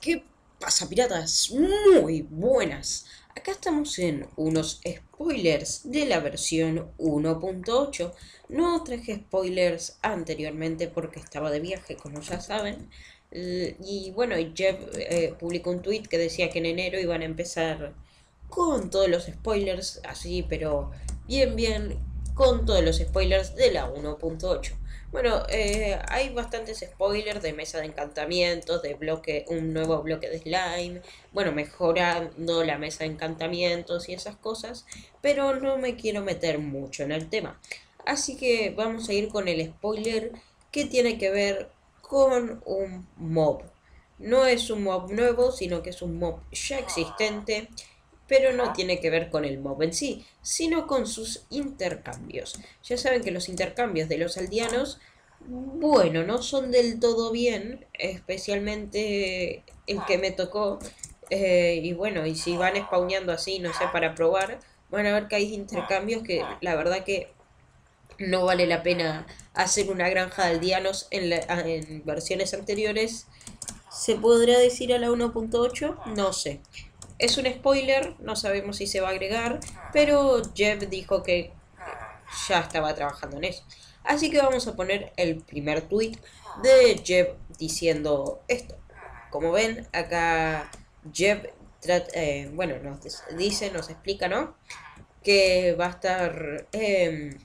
¿Qué pasa piratas? Muy buenas. Acá estamos en unos spoilers de la versión 1.8. No traje spoilers anteriormente porque estaba de viaje, como ya saben. Y bueno, Jeff eh, publicó un tweet que decía que en enero iban a empezar con todos los spoilers, así, pero bien, bien, con todos los spoilers de la 1.8. Bueno, eh, hay bastantes spoilers de mesa de encantamientos, de bloque, un nuevo bloque de slime, bueno, mejorando la mesa de encantamientos y esas cosas, pero no me quiero meter mucho en el tema. Así que vamos a ir con el spoiler que tiene que ver con un mob. No es un mob nuevo, sino que es un mob ya existente pero no tiene que ver con el mob en sí, sino con sus intercambios. Ya saben que los intercambios de los aldeanos, bueno, no son del todo bien, especialmente el que me tocó. Eh, y bueno, y si van spawneando así, no sé, para probar, van a ver que hay intercambios que la verdad que no vale la pena hacer una granja de aldeanos en, en versiones anteriores. ¿Se podrá decir a la 1.8? No sé. Es un spoiler, no sabemos si se va a agregar, pero Jeff dijo que ya estaba trabajando en eso. Así que vamos a poner el primer tweet de Jeff diciendo esto. Como ven, acá Jeff eh, bueno, nos dice, nos explica, ¿no? Que va a estar em,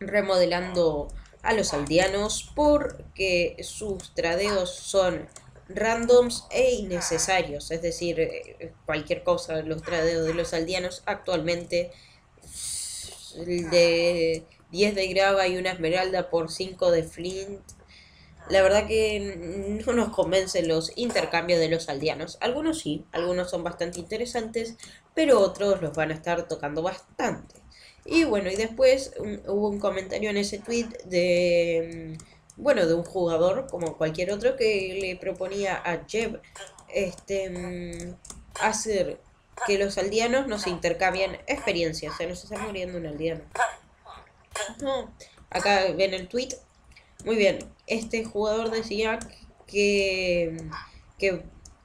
remodelando a los aldeanos porque sus tradeos son randoms e innecesarios, es decir, eh, cualquier cosa, los tradeos de los aldeanos actualmente de 10 de grava y una esmeralda por 5 de flint. La verdad que no nos convencen los intercambios de los aldeanos. Algunos sí, algunos son bastante interesantes, pero otros los van a estar tocando bastante. Y bueno, y después hubo un comentario en ese tweet de bueno, de un jugador como cualquier otro que le proponía a Jeb este, hacer que los aldeanos nos intercambien experiencias. Se nos está muriendo un aldeano. No, acá ven el tweet. Muy bien, este jugador decía que, que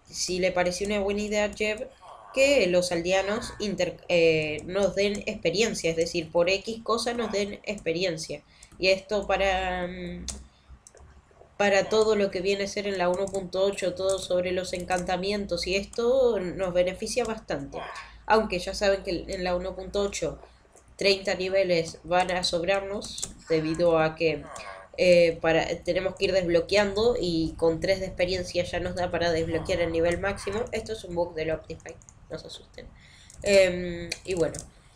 si le pareció una buena idea a Jeb, que los aldeanos eh, nos den experiencia, es decir, por X cosa nos den experiencia. Y esto para... Mm, para todo lo que viene a ser en la 1.8, todo sobre los encantamientos y esto nos beneficia bastante. Aunque ya saben que en la 1.8 30 niveles van a sobrarnos debido a que eh, para, tenemos que ir desbloqueando y con 3 de experiencia ya nos da para desbloquear el nivel máximo. Esto es un bug del Optify, no se asusten. Em, y bueno,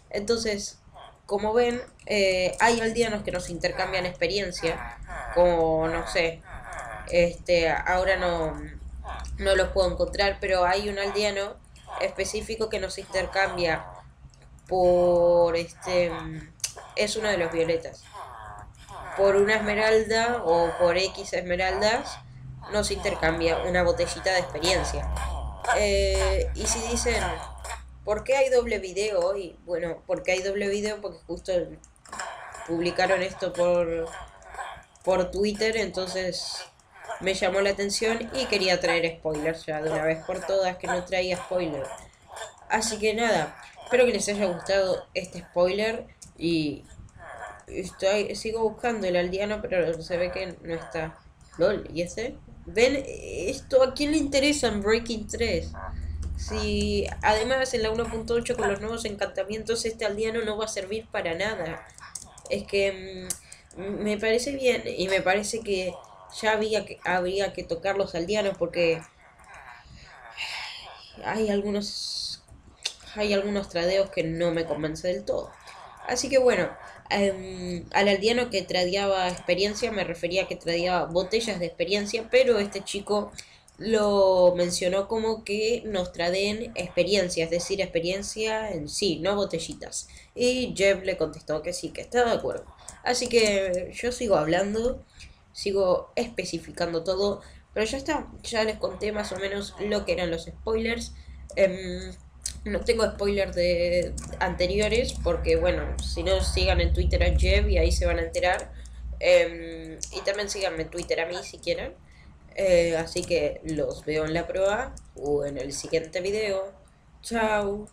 entonces, como ven, eh, hay aldeanos que nos intercambian experiencia, como, no sé, este, ahora no, no los puedo encontrar, pero hay un aldeano específico que nos intercambia por este es uno de los violetas. Por una esmeralda o por X esmeraldas nos intercambia una botellita de experiencia. Eh, y si dicen ¿por qué hay doble video hoy? bueno porque hay doble video porque justo publicaron esto por por Twitter entonces me llamó la atención y quería traer spoilers ya de una vez por todas que no traía spoilers. Así que nada, espero que les haya gustado este spoiler y estoy sigo buscando el aldeano pero se ve que no está. LOL, ¿y ese? ¿Ven esto? ¿A quién le interesa en Breaking 3? Si además en la 1.8 con los nuevos encantamientos este aldeano no va a servir para nada. Es que mm, me parece bien y me parece que ya había que, habría que tocar los aldeanos porque hay algunos hay algunos tradeos que no me convence del todo. Así que bueno, em, al aldeano que tradeaba experiencia me refería a que tradeaba botellas de experiencia, pero este chico lo mencionó como que nos traden experiencia, es decir, experiencia en sí, no botellitas. Y Jeff le contestó que sí, que está de acuerdo. Así que yo sigo hablando sigo especificando todo. Pero ya está, ya les conté más o menos lo que eran los spoilers. Em, no tengo spoilers de anteriores porque, bueno, si no sigan en Twitter a Jeff y ahí se van a enterar. Em, y también síganme en Twitter a mí si quieren. Eh, así que los veo en la prueba o en el siguiente video. Chao.